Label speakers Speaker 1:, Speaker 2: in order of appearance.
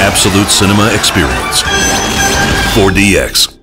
Speaker 1: absolute cinema experience. 4DX.